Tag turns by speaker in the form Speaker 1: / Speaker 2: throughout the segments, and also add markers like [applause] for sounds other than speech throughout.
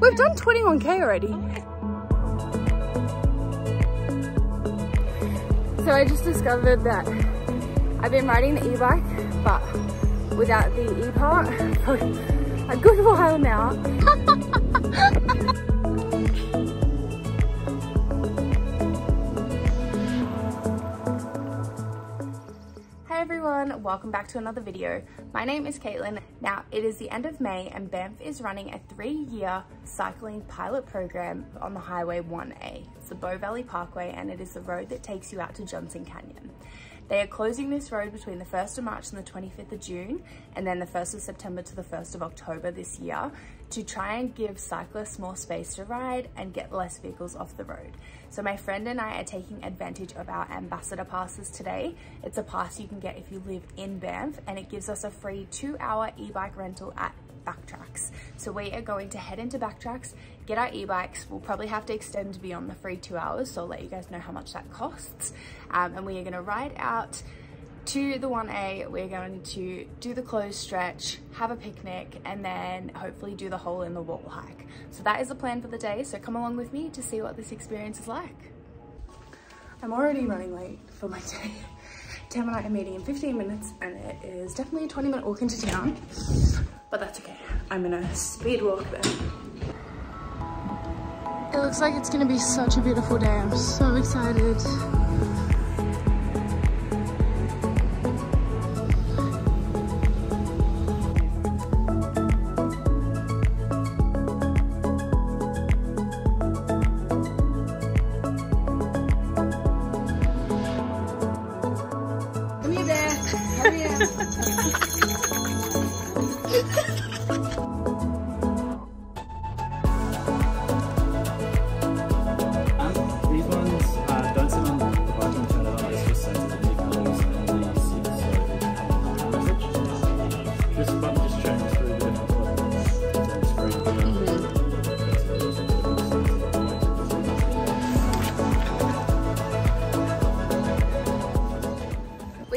Speaker 1: We've done 21k already. So I just discovered that I've been riding the e-bike, but without the e-part for a good while now. [laughs] everyone, welcome back to another video. My name is Caitlin. Now, it is the end of May and Banff is running a three-year cycling pilot program on the Highway 1A. It's the Bow Valley Parkway and it is the road that takes you out to Johnston Canyon. They are closing this road between the 1st of March and the 25th of June, and then the 1st of September to the 1st of October this year to try and give cyclists more space to ride and get less vehicles off the road. So my friend and I are taking advantage of our ambassador passes today. It's a pass you can get if you live in Banff and it gives us a free two hour e-bike rental at Backtrax. So we are going to head into Backtrax, get our e-bikes. We'll probably have to extend beyond the free two hours, so I'll let you guys know how much that costs. Um, and we are gonna ride out to the 1A, we're going to do the closed stretch, have a picnic, and then hopefully do the hole in the wall hike. So that is the plan for the day, so come along with me to see what this experience is like. I'm already running late for my day. [laughs] Tam and I are meeting in 15 minutes and it is definitely a 20 minute walk into town, but that's okay. I'm gonna speed walk there. It looks like it's gonna be such a beautiful day. I'm so excited.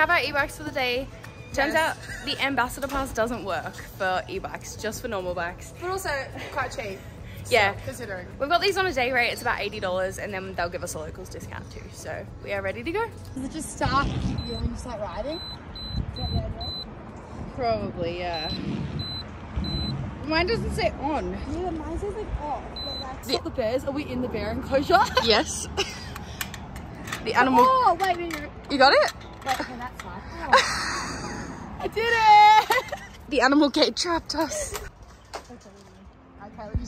Speaker 2: Have
Speaker 1: our e-bikes for the day. Turns out the ambassador pass doesn't work for e-bikes, just for normal bikes.
Speaker 3: But also quite cheap.
Speaker 1: Yeah.
Speaker 3: Considering.
Speaker 1: We've got these on a day rate, it's about $80 and then they'll give us a locals discount too. So we are ready to go.
Speaker 3: Does it just start when you start riding?
Speaker 1: Probably, yeah. Mine doesn't say on.
Speaker 3: Yeah, mine says like off. But like,
Speaker 1: The-
Speaker 3: the bears. Are we in the bear enclosure? [laughs]
Speaker 1: Yes. the animal.
Speaker 3: oh, wait, wait, wait.
Speaker 1: You got it?
Speaker 3: Wait, okay, that's fine. Oh. I did it!
Speaker 1: The animal gate trapped us.
Speaker 3: okay, let me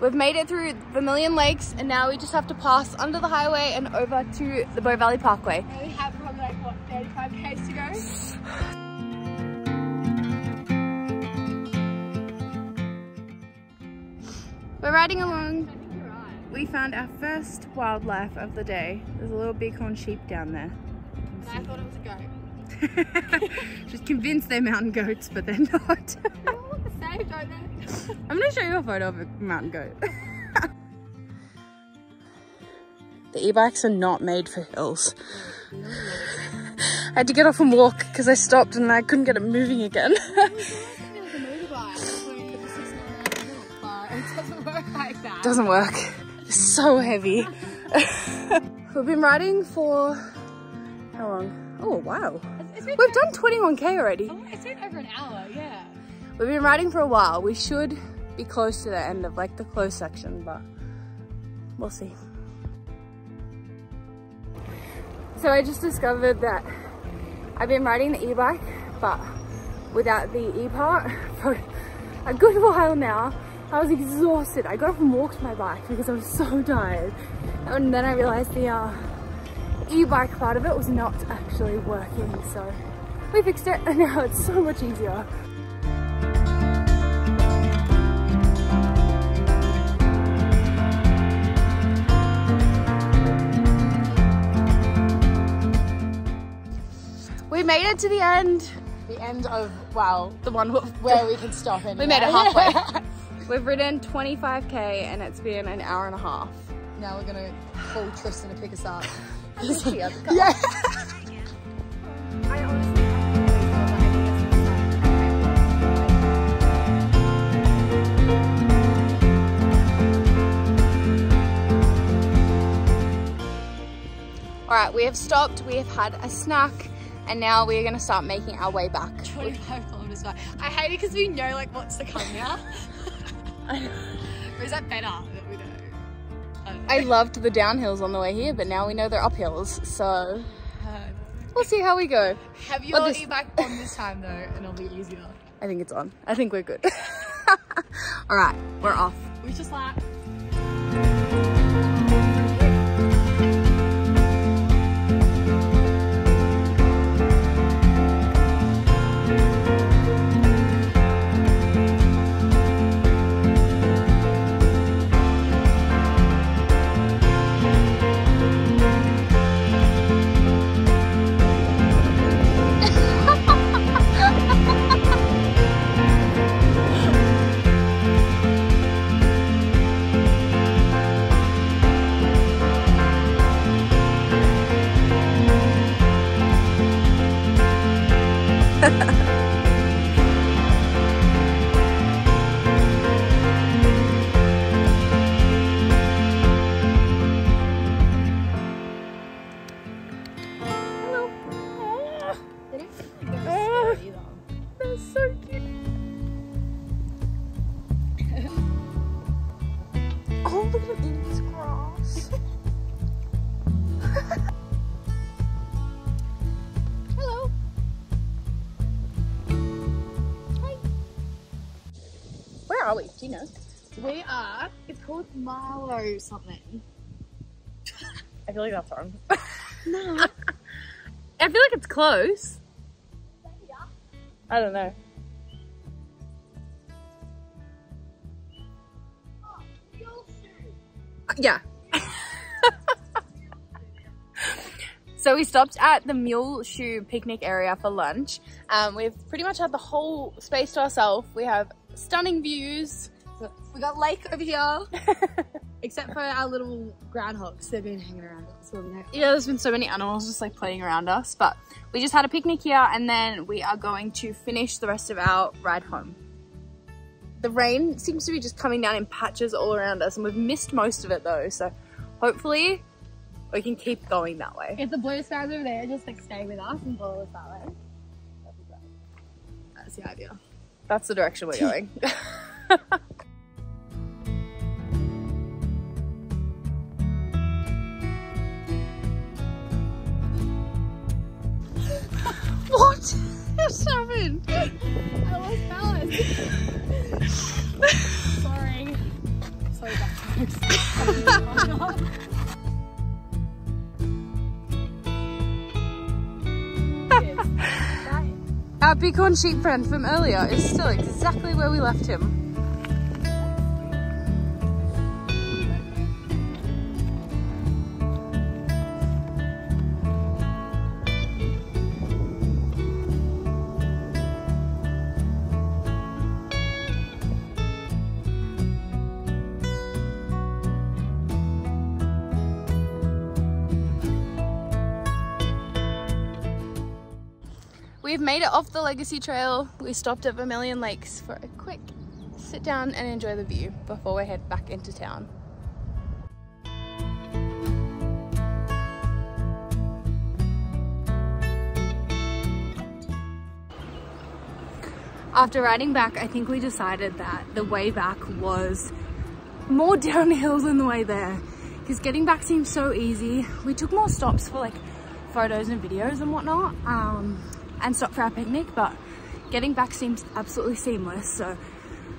Speaker 1: We've made it through Vermilion Lakes and now we just have to pass under the highway and over to the Bow Valley Parkway.
Speaker 3: We have probably like, what, 35 k's to go?
Speaker 1: We're riding along.
Speaker 3: I think you're right.
Speaker 1: We found our first wildlife of the day. There's a little bighorn sheep down there.
Speaker 3: I thought it was a goat. [laughs]
Speaker 1: She's convinced they're mountain goats, but they're not.
Speaker 3: They all look the same, don't they?
Speaker 1: I'm gonna show you a photo of a mountain goat. [laughs] the e-bikes are not made for hills. I had to get off and walk because I stopped and I couldn't get it moving again.
Speaker 3: It doesn't work like.
Speaker 1: Doesn't work. It's so heavy. [laughs] We've been riding for how long? Oh wow. We've done 21k already.
Speaker 3: oh, it's been over an hour, yeah.
Speaker 1: We've been riding for a while. We should be close to the end of like the closed section, but we'll see. So I just discovered that I've been riding the e-bike, but without the e-part for a good while now. I was exhausted. I got up and walked my bike because I was so tired. And then I realized the uh, e-bike part of it was not actually working. So we fixed it and now it's so much easier. We made it to the end.
Speaker 3: The end of, well,
Speaker 1: The one
Speaker 3: where we can stop [laughs] anyway.
Speaker 1: we made it halfway. [laughs] We've ridden 25k and it's been an hour and a half.
Speaker 3: now we're gonna call Tristan to pick us up. [laughs]
Speaker 1: yeah. All right, we have stopped, we have had a snack, and now we're gonna start making our way back.
Speaker 3: 25 kilometers back. I hate it because we know like what's to come now. [laughs] Or is that better? I don't know.
Speaker 1: I loved the downhills on the way here, but now we know they're uphills, so
Speaker 3: Uh,
Speaker 1: we'll see how we go.
Speaker 3: have your
Speaker 1: this-
Speaker 3: e-bike on this time though, and it'll be easier.
Speaker 1: I think it's on. I think we're good. [laughs] All right, we're off.
Speaker 3: We just like.
Speaker 1: Look at eating this grass.
Speaker 3: Hello.
Speaker 1: Where are we? Do you know?
Speaker 3: We are. It's called Marlow something.
Speaker 1: I feel like that's wrong. [laughs] no. I feel like it's close. I don't know. Yeah. [laughs] so we stopped at the Muleshoe picnic area for lunch. Um, we've pretty much had the whole space to ourselves. We have stunning views.
Speaker 3: We got lake over here. [laughs] Except for our little groundhogs, they've been hanging around us. We know.
Speaker 1: Yeah, there's been so many animals just like playing around us, but we just had a picnic here and then we are going to finish the rest of our ride home. The rain seems to be just coming down in patches all around us and we've missed most of it though, so hopefully we can keep going that way.
Speaker 3: If the blue skies over there, just like stay with us and follow us that way. That'd be great. That's the idea.
Speaker 1: That's the direction we're going. [laughs] [laughs] what has [laughs] happened?
Speaker 3: I lost balance. Sorry. [laughs] Sorry, back
Speaker 1: Our bighorn sheep friend from earlier is still exactly where we left him. We've made it off the Legacy Trail. We stopped at Vermilion Lakes for a quick sit down and enjoy the view before we head back into town. After riding back, I think we decided that the way back was more [laughs] downhill than the way there because getting back seemed so easy. We took more stops for like photos and videos and whatnot um, and stop for our picnic, but getting back seems absolutely seamless. So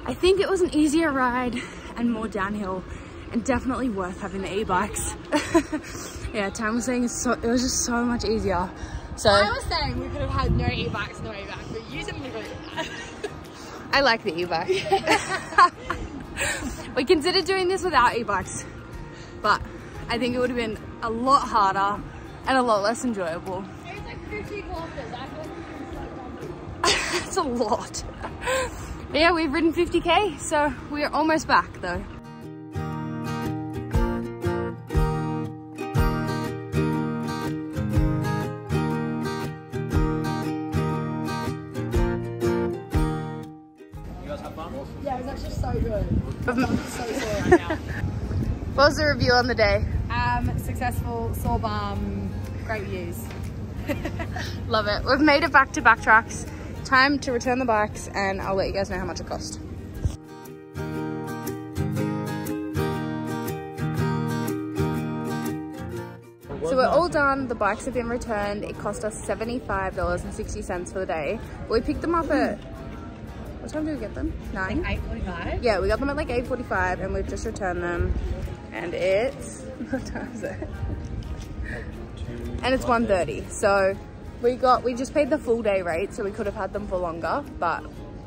Speaker 1: I think it was an easier ride and more downhill and definitely worth having the e-bikes. [laughs] yeah, Tam was saying so, it was just so much easier. So
Speaker 3: I was saying we could have had no e-bikes on the way back, but use them to go that.
Speaker 1: I like the e-bike. [laughs] we considered doing this without e-bikes, but I think it would have been a lot harder and a lot less enjoyable.
Speaker 3: Like 50 kilometers. I feel like we can
Speaker 1: It's a lot. But yeah, we've ridden 50k, so we're almost back though.
Speaker 2: You guys have fun?
Speaker 3: Yeah, it was actually so good.
Speaker 1: What
Speaker 3: so sore right now.
Speaker 1: was the review on the day?
Speaker 3: Um, successful, sore bum, great views. [laughs]
Speaker 1: Love it. We've made it back to Backtrax. Time to return the bikes and I'll let you guys know how much it cost. So we're all done. The bikes have been returned. It cost us $75.60 for the day. We picked them up at, what time did we get them? Nine?
Speaker 3: 8.45.
Speaker 1: Yeah, we got them at like 8.45 and we've just returned them. And it's, [laughs] what time is it? And it's 1.30. So we got, we just paid the full day rate so we could have had them for longer, but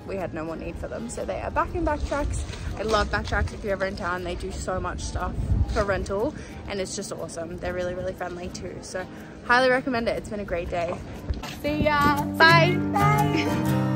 Speaker 1: we had no more need for them. So they are back in Backtrax. I love Backtrax if you're ever in town. They do so much stuff for rental and it's just awesome. They're really, really friendly too. So highly recommend it. It's been a great day.
Speaker 3: See ya. Bye.
Speaker 1: Bye.